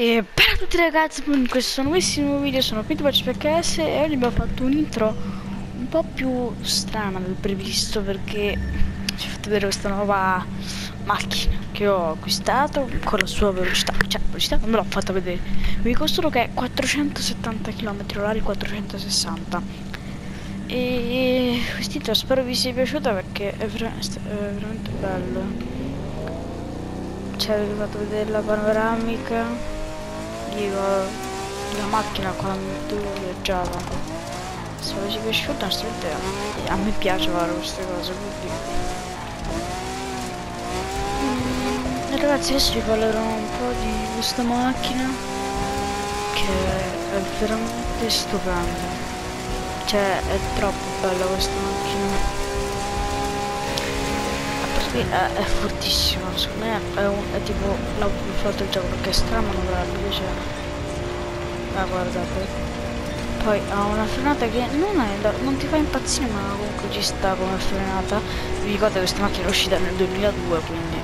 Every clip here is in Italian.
E per tutti ragazzi, in questo nuovissimo video sono qui PKS e oggi abbiamo fatto un intro un po' più strana del previsto perché ci ho fatto vedere questa nuova macchina che ho acquistato con la sua velocità, cioè velocità non me l'ho fatta vedere, vi costano che è 470 km h 460 e quest'intro spero vi sia piaciuta perché è, ver è veramente bello. Cioè vi ho fatto vedere la panoramica dico la macchina quando viaggiava. Se vi è piaciuta a me piace fare queste cose quindi. Mm, ragazzi adesso vi parlerò un po' di questa macchina che è veramente stupenda. Cioè è troppo bella questa macchina è, è fortissima, secondo me è, un, è tipo la più forte del gioco perché è stramanovrabile, cioè... Ah guardate. Poi ha una frenata che non, è, non ti fa impazzire ma comunque ci sta come frenata. Vi ricordo che questa macchina è uscita nel 2002 quindi...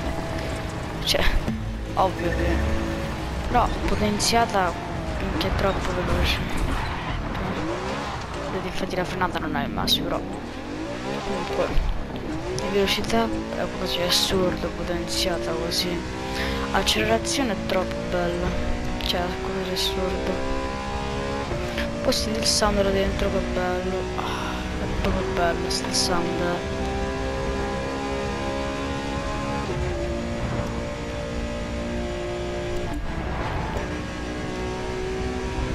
Cioè, ovvio che... Però potenziata minchia troppo veloce. Infatti la frenata non è il massimo però... Comunque velocità è quasi assurdo potenziata così. Accelerazione è troppo bella. Cioè quasi assurdo poi sì, il sound là dentro che bello. Ah, è proprio bello sto sound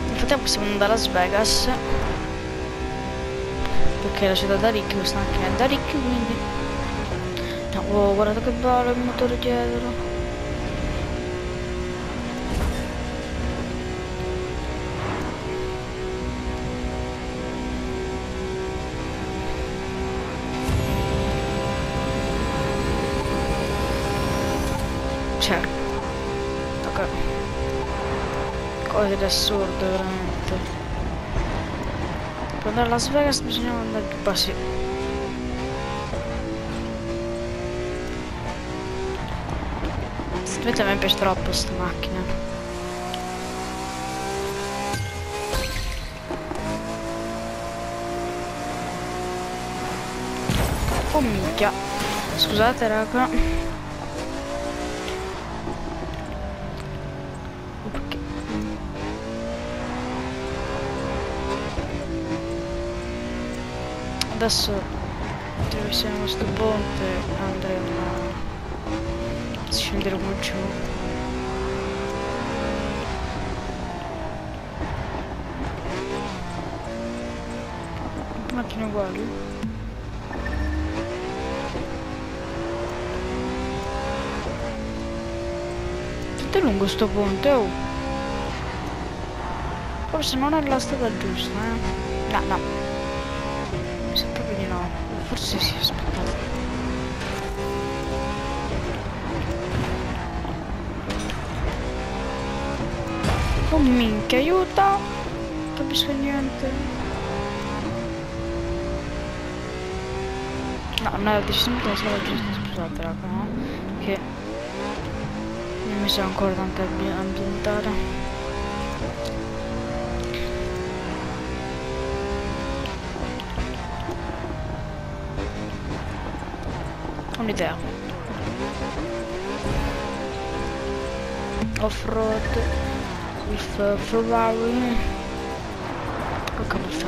nel frattempo siamo andati a Las Vegas. Perché la città da Rick questa macchina è da Rick quindi Oh, guarda che bello il motore dietro. Cioè, ok. Cose d'assurdo, veramente. Per andare a Las Vegas bisogna andare più bassi. Aspetta, me piace troppo sta macchina. Oh minchia. Scusate raga. Adesso attraversiamo questo ponte andremo scenderemo giù macchine uguali quanto è lungo sto ponte oh. Forse non è la strada giusta eh. No no. Mi sa proprio di no. Forse sì aspettate Oh minchia, aiuta! Non capisco niente. No, non era decisamente la strada giusta, scusate raga, no? Che non mi sa ancora tanto ambientare. Un'idea. Off-road with uh, Ferrari. Look at the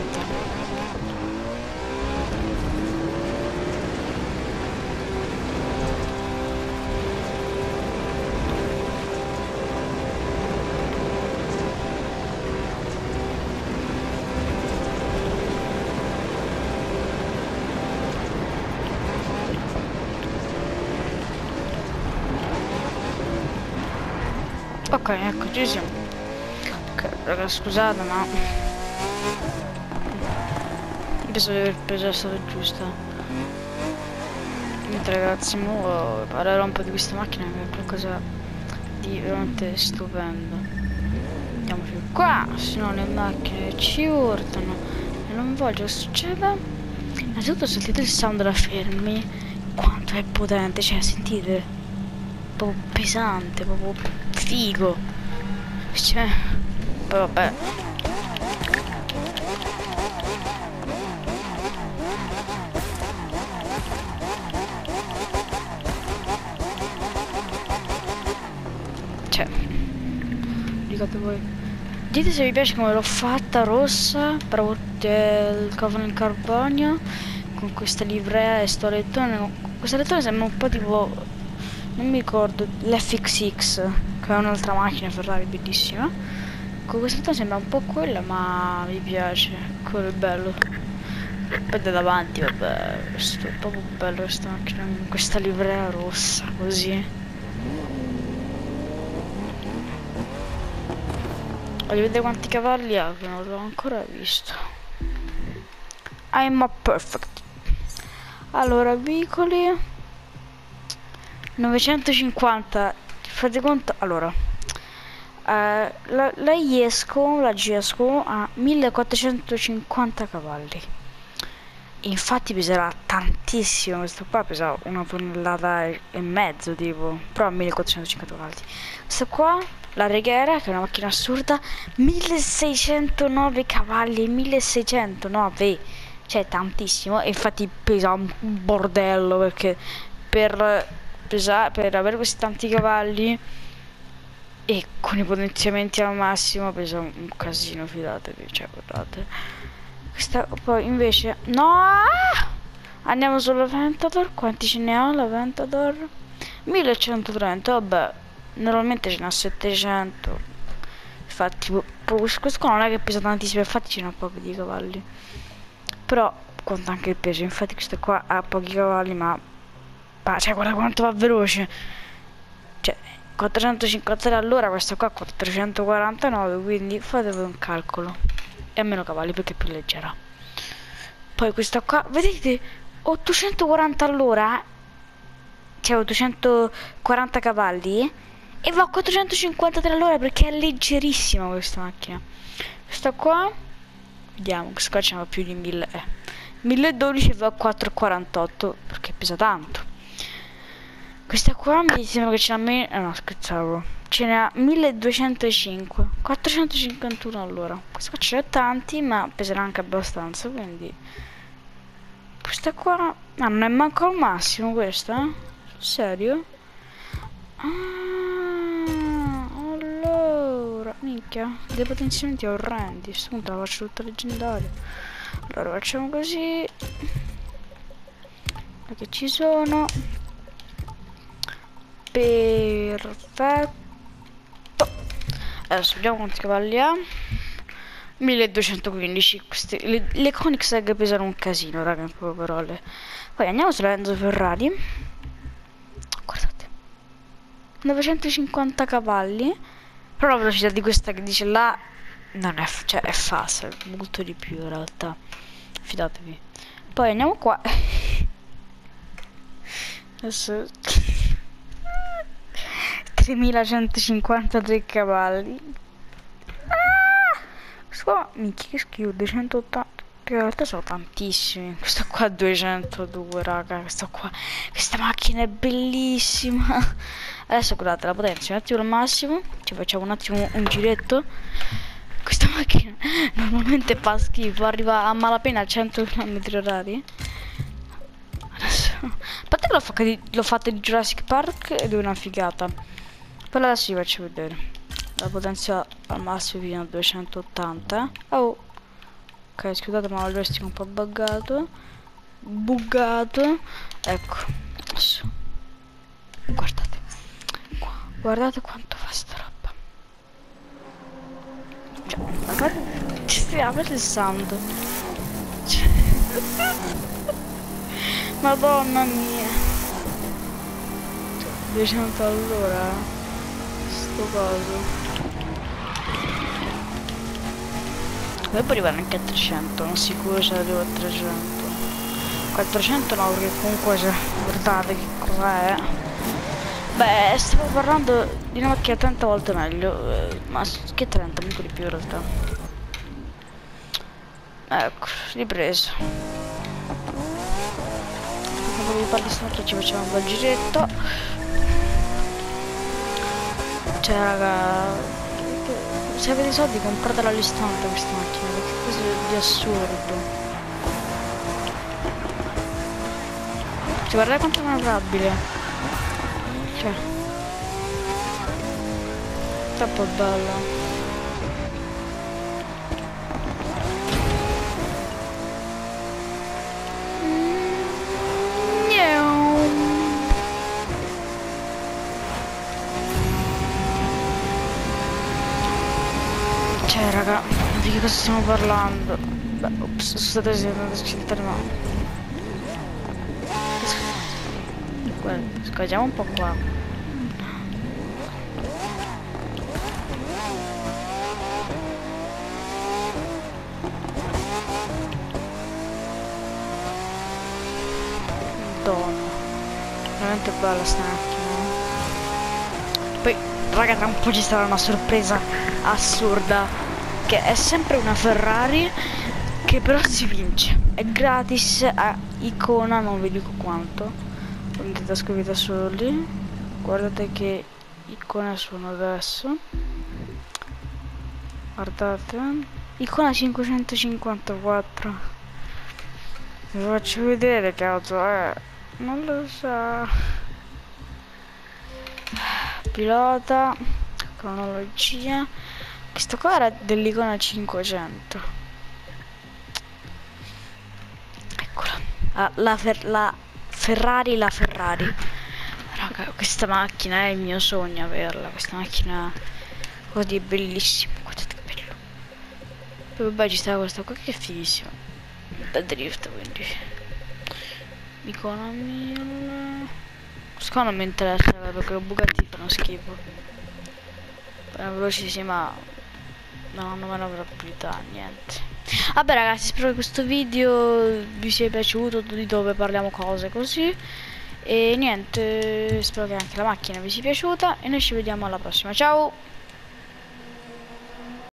Ok, ecco, ci Raga scusate ma penso di aver preso la strada giusta. Niente ragazzi mo parlerò un po' di questa macchina che è qualcosa di veramente stupendo. Andiamo più qua se no le macchine ci urtano E non voglio succeda Innanzitutto sentite il sound della fermi Quanto è potente Cioè sentite Proprio pesante Proprio figo. Cioè, vabbè. Cioè, dicate voi. Dite se vi piace come l'ho fatta rossa, però il cofano in carbonio, con questa livrea e sto lettone. Questa lettone sembra un po' tipo, non mi ricordo, l'FXX, che è un'altra macchina Ferrari bellissima. Con questa lettone sembra un po' quella, ma mi piace, quello è bello. Poi da davanti, vabbè, questo è proprio bello questa macchina, con questa livrea rossa, così. Voglio vedere quanti cavalli ha, che non l'ho ancora visto. I'm a perfect. Allora, veicoli 950. Fate conto. Allora, eh, la, la Iesco, la Giesco ha 1450 cavalli. Infatti peserà tantissimo, questo qua pesa una tonnellata e mezzo tipo, però 1450 cavalli. Questo qua la Regera, che è una macchina assurda, 1609 cavalli, 1609, cioè tantissimo, e infatti pesa un bordello perché per, pesa, per avere questi tanti cavalli e con i potenziamenti al massimo pesa un casino, fidatevi, cioè guardate. Questa poi invece, no! Andiamo sull'Aventador, quanti ce ne ha l'Aventador? 1130, vabbè normalmente ce n'ha 700 infatti questo qua non è che pesa tantissimo infatti ce n'ha pochi di cavalli però conta anche il peso infatti questo qua ha pochi cavalli ma, cioè guarda quanto va veloce 450 all'ora questo qua 449 quindi fatevi un calcolo. E ha meno cavalli perché è più leggera. Poi questa qua vedete 840 all'ora cioè 840 cavalli e va a 453 all'ora perché è leggerissima questa macchina. Questa qua vediamo questa qua n'ha più di 1000 eh. 1012 va a 448 perché pesa tanto questa qua mi sembra che ce n'ha meno eh, no scherzavo ce n'ha 1205 451 all'ora questa qua ce n'ha tanti ma peserà anche abbastanza quindi questa qua ah, non è manco al massimo questa eh? serio Ah, allora, minchia, dei potenziamenti orrendi. Sto punto la faccio tutta leggendaria. Allora, facciamo così. Perché ci sono. Perfetto. Adesso vediamo quanti cavalli ha. 1215 queste, le, le Koenigsegg pesano un casino raga in poche parole. Poi andiamo sulla Enzo Ferrari. 950 cavalli. Però la velocità di questa che dice là non è, cioè è è molto di più in realtà. Fidatevi. Poi andiamo qua. Adesso 3153 cavalli. Ah! questo minchia che schifo 280 che in realtà sono tantissimi. Questo qua 202 raga questo qua questa macchina è bellissima. Adesso guardate la potenza un attimo al massimo ci facciamo un attimo un giretto. Questa macchina normalmente fa schifo arriva a malapena a 100 km orari. Adesso a parte che l'ho fatta di Jurassic Park ed è una figata però adesso vi faccio vedere la potenza al massimo fino a 280 oh ok scusate ma il joystick un po' buggato buggato ecco adesso guardate Guardate quanto fa sta roba. Cioè, guardate, ci stiamo sound. Cioè. Madonna mia. 200 all'ora. Sto coso. Poi può arrivare anche a 300, non sicuro se arrivo a 300. 400 no, perché comunque cioè, guardate che cos'è. Beh, stavo parlando di una macchina 30 volte meglio, eh, ma che 30, mica di più in realtà. Ecco, ripreso. Quando vi parli stamattina ci facciamo un bel giretto. Cioè raga, se avete i soldi compratela all'istante questa macchina, perché questo è di assurdo. Cioè, guardate quanto è manovrabile. Cioè. Troppo bella. Cosa stiamo parlando? Beh, ops, scusate se andate a sceltare no. Guarda, scaggiamo un po' qua. Madonna. Veramente bella sta macchina. Poi, raga, tra un po' ci sarà una sorpresa assurda. Che è sempre una Ferrari che però si vince. È gratis a icona, non vi dico quanto. Prendete scrivete solo lì. Guardate che icone sono adesso. Guardate. Icona 554. Vi faccio vedere che auto è. Non lo so. Pilota. Cronologia. Questo qua era dell'icona 500. Eccola. Ah, la, fer la Ferrari, la Ferrari. Raga, questa macchina è il mio sogno averla. Questa macchina così bellissima. Guardate che bello. Poi vabbè ci sta questa qua che è fighissima. Da drift quindi. Economy. Secondo non mi interessa perché i Bugatti fanno schifo. Sono velocissimi ma non hanno manovrabilità, niente. Vabbè ragazzi, spero che questo video vi sia piaciuto, di dove parliamo cose così. E niente, spero che anche la macchina vi sia piaciuta e noi ci vediamo alla prossima. Ciao!